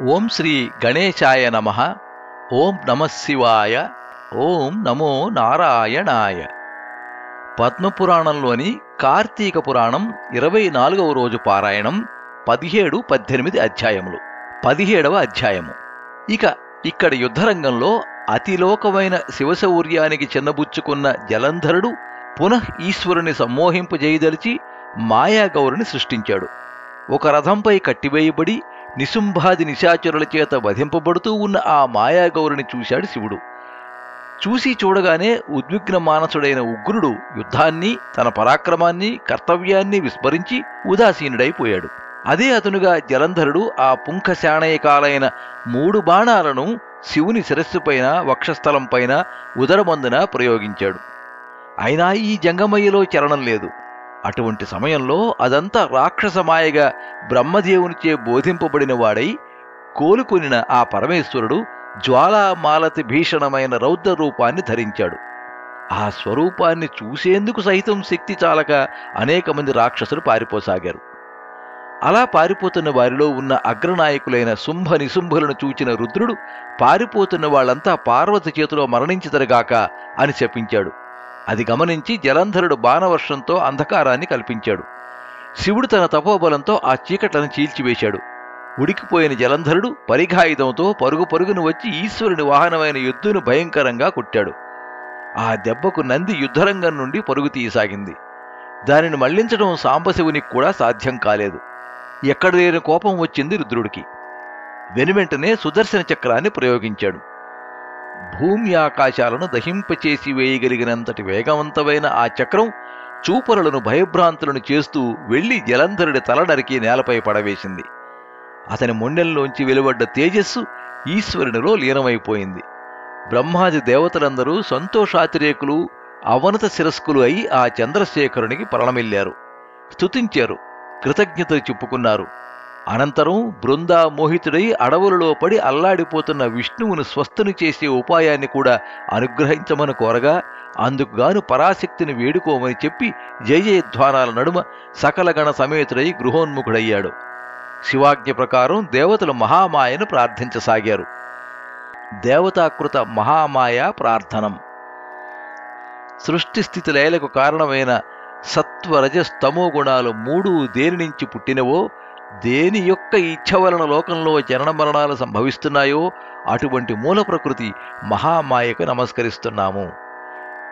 ఓం శ్రీ గణేశాయ నమ. ఓం నమ శివాయ. ఓం నమో నారాయణాయ. పద్మపురాణంలోని కార్తీక పురాణం ఇరవై నాలుగవ రోజు పారాయణం పదిహేడు పద్దెనిమిది అధ్యాయములు. పదిహేడవ అధ్యాయము. ఇక ఇక్కడ యుద్ధరంగంలో అతిలోకమైన శివశౌర్యానికి చిన్నబుచ్చుకున్న జలంధరుడు పునః ఈశ్వరుని సమ్మోహింపజేయదలిచి మాయాగౌరిని సృష్టించాడు. ఒక రథంపై కట్టివేయబడి నిశుంభాది నిశాచరుల చేత వధింపబడుతూ ఉన్న ఆ మాయాగౌరిని చూశాడు శివుడు. చూసి చూడగానే ఉద్విగ్న మానసుడైన ఉగ్రుడు యుద్ధాన్ని తన పరాక్రమాన్ని కర్తవ్యాన్ని విస్మరించి ఉదాసీనుడైపోయాడు. అదే అతనుగా జలంధరుడు ఆ పుంఖశాణయకాలైన మూడు బాణాలను శివుని శిరస్సుపైన వక్షస్థలంపైన ఉదరమందున ప్రయోగించాడు. అయినా ఈ జంగమయ్యలో చరణం లేదు. అటువంటి సమయంలో అదంతా రాక్షసమాయగా బ్రహ్మదేవునిచే బోధింపబడిన వాడై కోలుకొనిన ఆ పరమేశ్వరుడు జ్వాలామాలతి భీషణమైన రౌద్ర రూపాన్ని ధరించాడు. ఆ స్వరూపాన్ని చూసేందుకు సైతం శక్తి చాలక అనేక మంది రాక్షసులు పారిపోసాగారు. అలా పారిపోతున్న వారిలో ఉన్న అగ్రనాయకులైన శుంభ నిశుంభులను చూచిన రుద్రుడు పారిపోతున్న వాళ్ళంతా పార్వతి చేతిలో మరణించిదరుగాక అని శపించాడు. అది గమనించి జలంధరుడు బాణవర్షంతో అంధకారాన్ని కల్పించాడు. శివుడు తన తపోబలంతో ఆ చీకట్లను చీల్చివేశాడు. ఉడికిపోయిన జలంధరుడు పరిఘాయుధంతో పరుగు పరుగును వచ్చి ఈశ్వరుని వాహనమైన యుద్ధును భయంకరంగా కొట్టాడు. ఆ దెబ్బకు నంది యుద్ధరంగం నుండి పరుగు తీయసాగింది. దానిని మళ్ళించడం సాంబశివునికి కూడా సాధ్యం కాలేదు. ఎక్కడ లేని కోపం వచ్చింది రుద్రుడికి. వెనువెంటనే సుదర్శన చక్రాన్ని ప్రయోగించాడు. భూమి ఆకాశాలను దహింపచేసి వేయగలిగినంతటి వేగవంతమైన ఆ చక్రం చూపరులను భయభ్రాంతులను చేస్తూ వెళ్ళి జలంధరుడి తల నరికి నేలపై పడవేసింది. అతని మొండెల్లోంచి వెలువడ్డ తేజస్సు ఈశ్వరునిలో లీనమైపోయింది. బ్రహ్మాది దేవతలందరూ సంతోషాతిరేకులు అవనత శిరస్కులు అయి ఆ చంద్రశేఖరునికి పరణమిల్లారు స్తుతించారు. కృతజ్ఞతలు చెప్పుకున్నారు. అనంతరం బృందా మోహితుడై అడవులలో పడి అల్లాడిపోతున్న విష్ణువును స్వస్థను చేసే ఉపాయాన్ని కూడా అనుగ్రహించమని కోరగా అందుకుగాను పరాశక్తిని వేడుకోమని చెప్పి జయజయధ్వానాల నడుమ సకల గణ సమేతుడై గృహోన్ముఖుడయ్యాడు. శివాజ్ఞ ప్రకారం దేవతలు మహామాయను ప్రార్థించసాగారు. దేవతాకృత మహామాయ ప్రార్థనం. సృష్టి స్థితి లయలకు కారణమైన సత్వరజస్తమో గుణాలు మూడు దేని నుంచి పుట్టినవో దేని యొక్క ఇచ్ఛ వలన లోకంలో జనన మరణాలు సంభవిస్తున్నాయో అటువంటి మూల ప్రకృతి మహామాయకు నమస్కరిస్తున్నాము.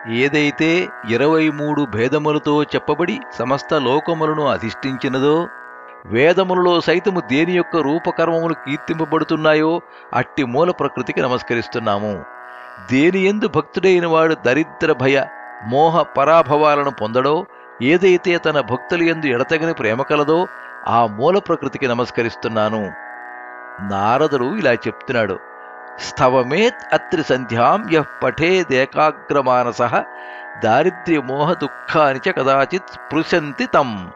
ఏదైతే ఇరవై మూడు భేదములతో చెప్పబడి సమస్త లోకములను అధిష్ఠించినదో వేదములలో సైతము దేని యొక్క రూపకర్మములు కీర్తింపబడుతున్నాయో అట్టి మూల ప్రకృతికి నమస్కరిస్తున్నాము. దేని ఎందు భక్తుడైన వాడు దరిద్ర భయ మోహ పరాభవాలను పొందడో ఏదైతే తన భక్తుల ఎందు ఎడతగని ప్రేమ కలదో ఆ మూల ప్రకృతికి నమస్కరిస్తున్నాను. నారదుడు ఇలా చెప్తున్నాడు. స్థవమేత్ అత్రి సంధ్యాం యః పఠేదేకాగ్రమానస దారిద్ర్యమోహ దుఃఖాని చ కదాచిత్ స్పృశంతి తం.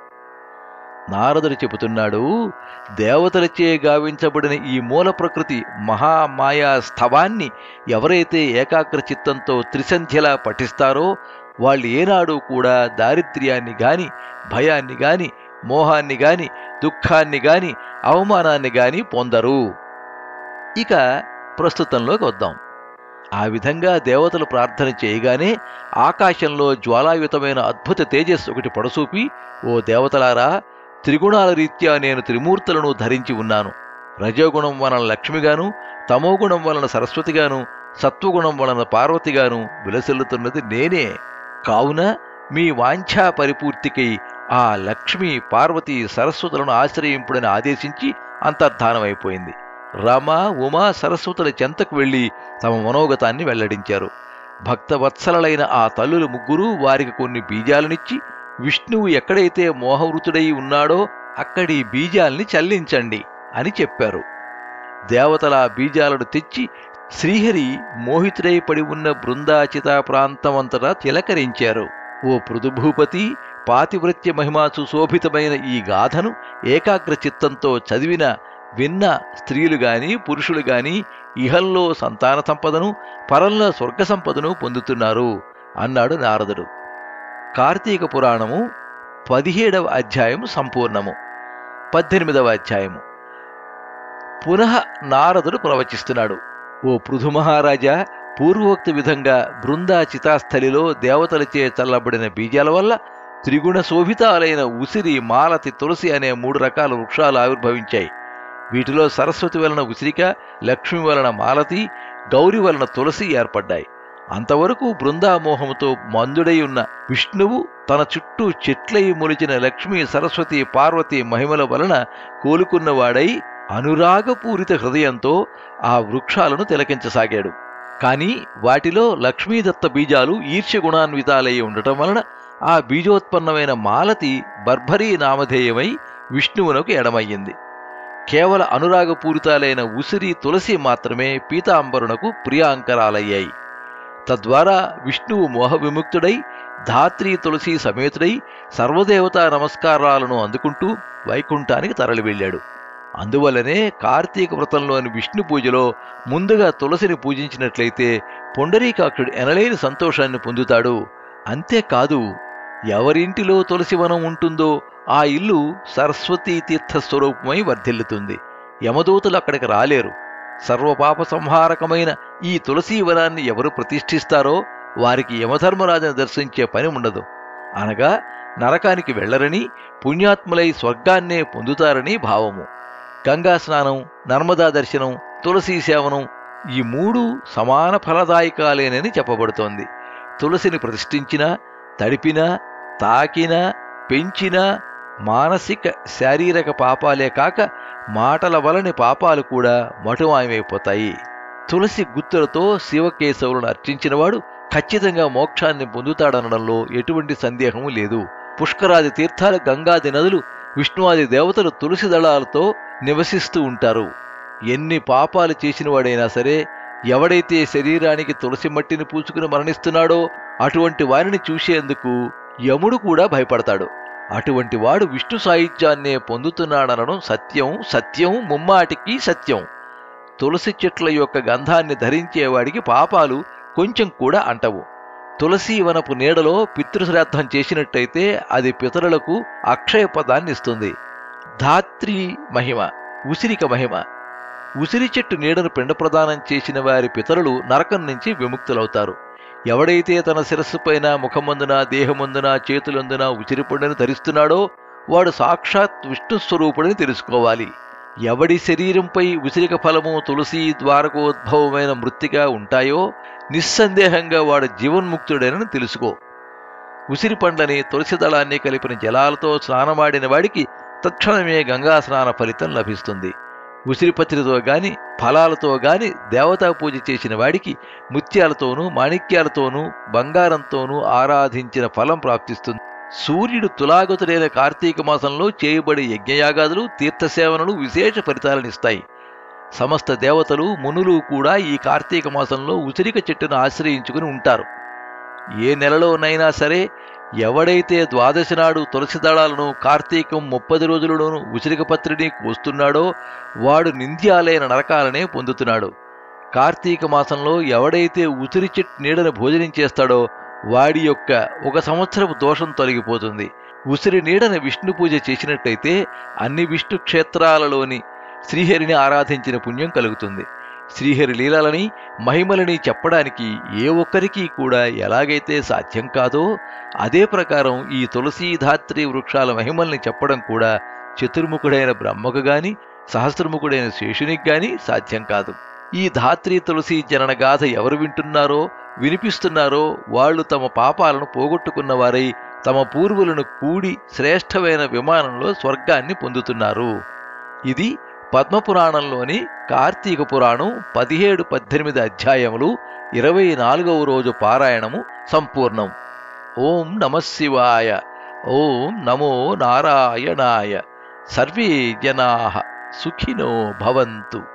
నారదుడు చెబుతున్నాడు దేవతలచే గావించబడిన ఈ మూల ప్రకృతి మహామాయా స్థవాన్ని ఎవరైతే ఏకాగ్ర చిత్తంతో త్రిసంధ్యలా పఠిస్తారో వాళ్ళు ఏనాడు కూడా దారిద్ర్యాన్ని గాని భయాన్ని గాని మోహాన్ని గాని దుఃఖాన్ని గాని అవమానాన్ని గాని పొందరు. ఇక ప్రస్తుతంలోకి వద్దాం. ఆ విధంగా దేవతలు ప్రార్థన చేయగానే ఆకాశంలో జ్వాలాయుతమైన అద్భుత తేజస్సు ఒకటి పడసూపి ఓ దేవతలారా త్రిగుణాల రీత్యా నేను త్రిమూర్తులను ధరించి ఉన్నాను. రజోగుణం వలన లక్ష్మిగాను తమోగుణం వలన సరస్వతిగాను సత్వగుణం వలన పార్వతిగాను విలసిల్లుతున్నది నేనే. కావున మీ వాంఛా పరిపూర్తికై ఆ లక్ష్మి పార్వతి సరస్వతులను ఆశ్రయింపుడని ఆదేశించి అంతర్ధానమైపోయింది. రమ ఉమా సరస్వతుల చెంతకు వెళ్ళి తమ మనోగతాన్ని వెల్లడించారు. భక్తవత్సలైన ఆ తల్లులు ముగ్గురు వారికి కొన్ని బీజాలనిచ్చి విష్ణువు ఎక్కడైతే మోహవృతుడై ఉన్నాడో అక్కడి బీజాల్ని చల్లించండి అని చెప్పారు. దేవతల బీజాలను తెచ్చి శ్రీహరి మోహితుడై పడి ఉన్న బృందాచిత ప్రాంతమంతటా తిలకరించారు. ఓ పృథుభూపతి పాతివృత్య మహిమాసు శోభితమైన ఈ గాథను ఏకాగ్ర చిత్తంతో చదివిన విన్న స్త్రీలు గాని పురుషులు గాని ఇహల్లో సంతాన సంపదను పరంలో స్వర్గ సంపదను పొందుతున్నారు అన్నాడు నారదుడు. కార్తీక పురాణము పదిహేడవ అధ్యాయం సంపూర్ణము. పద్దెనిమిదవ అధ్యాయము. పునః నారదుడు ప్రవచిస్తున్నాడు. ఓ పృథు మహారాజా పూర్వోక్త విధంగా బృందా చితాస్థలిలో దేవతలచే చల్లబడిన బీజాల వల్ల త్రిగుణ శోభితాలైన ఉసిరి మాలతి తులసి అనే మూడు రకాల వృక్షాలు ఆవిర్భవించాయి. వీటిలో సరస్వతి వలన ఉసిరిక లక్ష్మి వలన మాలతి గౌరి వలన తులసి ఏర్పడ్డాయి. అంతవరకు బృందామోహముతో మందుడై ఉన్న విష్ణువు తన చుట్టూ చెట్లై మొలిచిన లక్ష్మీ సరస్వతి పార్వతి మహిమల వలన కోలుకున్నవాడై అనురాగపూరిత హృదయంతో ఆ వృక్షాలను తిలకించసాగాడు. కానీ వాటిలో లక్ష్మీదత్త బీజాలు ఈర్ష్య గుణాన్వితాలై ఉండటం వలన ఆ బీజోత్పన్నమైన మాలతి బర్భరీ నామధేయమై విష్ణువునకు ఎడమయ్యింది. కేవల అనురాగపూరితాలైన ఉసిరి తులసి మాత్రమే పీతాంబరునకు ప్రియాంకరాలయ్యాయి. తద్వారా విష్ణువు మోహ విముక్తుడై ధాత్రి తులసి సమేతుడై సర్వదేవతా నమస్కారాలను అందుకుంటూ వైకుంఠానికి తరలి వెళ్ళాడు అందువల్లనే కార్తీక వ్రతంలోని విష్ణు పూజలో ముందుగా తులసిని పూజించినట్లయితే పొండరీకాక్షుడు ఎనలేని సంతోషాన్ని పొందుతాడు. అంతేకాదు ఎవరింటిలో తులసి వనం ఉంటుందో ఆ ఇల్లు సరస్వతీ తీర్థ స్వరూపమై వర్ధిల్లుతుంది. యమదూతలు అక్కడికి రాలేరు. సర్వపాప సంహారకమైన ఈ తులసీ వనాన్ని ఎవరు ప్రతిష్ఠిస్తారో వారికి యమధర్మరాజును దర్శించే పని ఉండదు. అనగా నరకానికి వెళ్ళరని పుణ్యాత్ములై స్వర్గాన్నే పొందుతారని భావము. గంగా స్నానం నర్మదా దర్శనం తులసీ సేవనం ఈ మూడు సమాన ఫలదాయకాలేనని చెప్పబడుతోంది. తులసిని ప్రతిష్ఠించినా తడిపినా తాకినా పెంచినా మానసిక శారీరక పాపాలే కాక మాటల వలని పాపాలు కూడా మటుమాయమైపోతాయి. తులసి గుత్తులతో శివకేశవులను అర్చించినవాడు ఖచ్చితంగా మోక్షాన్ని పొందుతాడనడంలో ఎటువంటి సందేహము లేదు. పుష్కరాది తీర్థాలు గంగాది నదులు విష్ణువాది దేవతలు తులసి దళాలతో నివసిస్తూ ఉంటారు. ఎన్ని పాపాలు చేసినవాడైనా సరే ఎవడైతే శరీరానికి తులసి మట్టిని పూసుకుని మరణిస్తున్నాడో అటువంటి వారిని చూసేందుకు యముడు కూడా భయపడతాడు. అటువంటి వాడు విష్ణు సాహిత్యాన్నే పొందుతున్నాడనడం సత్యం సత్యం ముమ్మాటికి సత్యం. తులసి చెట్ల యొక్క గంధాన్ని ధరించేవాడికి పాపాలు కొంచెం కూడా అంటవు. తులసి వనపు నీడలో పితృశ్రాద్ధం చేసినట్టయితే అది పితరులకు అక్షయ పదాన్ని ఇస్తుంది. ధాత్రి మహిమ ఉసిరిక మహిమ. ఉసిరి చెట్టు నీడను పిండ ప్రదానం చేసిన వారి పితరులు నరకం నుంచి విముక్తులవుతారు. ఎవడైతే తన శిరస్సుపైన ముఖమందున దేహమందున చేతులందున ఉసిరి ధరిస్తున్నాడో వాడు సాక్షాత్ విష్ణు స్వరూపుడని తెలుసుకోవాలి. ఎవడి శరీరంపై ఉసిరిక ఫలము తులసి ద్వారకోద్భవమైన మృత్తిగా ఉంటాయో నిస్సందేహంగా వాడు జీవన్ముక్తుడేనని తెలుసుకో. ఉసిరి పండ్లని తులసి దళాన్ని కలిపిన జలాలతో స్నానమాడిన వాడికి తక్షణమే గంగా స్నాన ఫలితం లభిస్తుంది. ఉసిరిపత్రితో గాని ఫలాలతో గాని దేవతా పూజ చేసిన వాడికి ముత్యాలతోనూ మాణిక్యాలతోనూ బంగారంతోనూ ఆరాధించిన ఫలం ప్రాప్తిస్తుంది. సూర్యుడు తులాగతుడైన కార్తీక మాసంలో చేయబడే యజ్ఞయాగాదులు తీర్థసేవనలు విశేష ఫలితాలనిస్తాయి సమస్త దేవతలు మునులు కూడా ఈ కార్తీక మాసంలో ఉసిరిక చెట్టును ఆశ్రయించుకుని ఉంటారు. ఏ నెలలోనైనా సరే ఎవడైతే ద్వాదశి నాడు తులసి దళాలను కార్తీకం ముప్పది రోజులలోనూ ఉసిరికపత్రిని కోస్తున్నాడో వాడు నింద్యాలైన నరకాలనే పొందుతున్నాడు. కార్తీక మాసంలో ఎవడైతే ఉసిరి చెట్టు నీడను భోజనం చేస్తాడో వాడి యొక్క ఒక సంవత్సరపు దోషం తొలగిపోతుంది. ఉసిరి నీడని విష్ణు పూజ చేసినట్టయితే అన్ని విష్ణు క్షేత్రాలలోని శ్రీహరిని ఆరాధించిన పుణ్యం కలుగుతుంది. శ్రీహరి లీలలని మహిమలని చెప్పడానికి ఏ ఒక్కరికి కూడా ఎలాగైతే సాధ్యం కాదో అదే ప్రకారం ఈ తులసీధాత్రి వృక్షాల మహిమల్ని చెప్పడం కూడా చతుర్ముఖుడైన బ్రహ్మకు గాని సహస్రముఖుడైన శేషునికి గాని సాధ్యం కాదు. ఈ ధాత్రి తులసి జనన గాథ ఎవరు వింటున్నారో వినిపిస్తున్నారో వాళ్ళు తమ పాపాలను పోగొట్టుకున్నవారై తమ పూర్వులను కూడి శ్రేష్టమైన విమానంలో స్వర్గాన్ని పొందుతున్నారు. ఇది పద్మపురాణంలోని కార్తీక పురాణం పదిహేడు పద్దెనిమిది అధ్యాయములు ఇరవై నాలుగవ రోజు పారాయణము సంపూర్ణం. ఓం నమశివాయ ఓం నమో నారాయణాయ. సర్వే జనా సుఖినో భవంతు.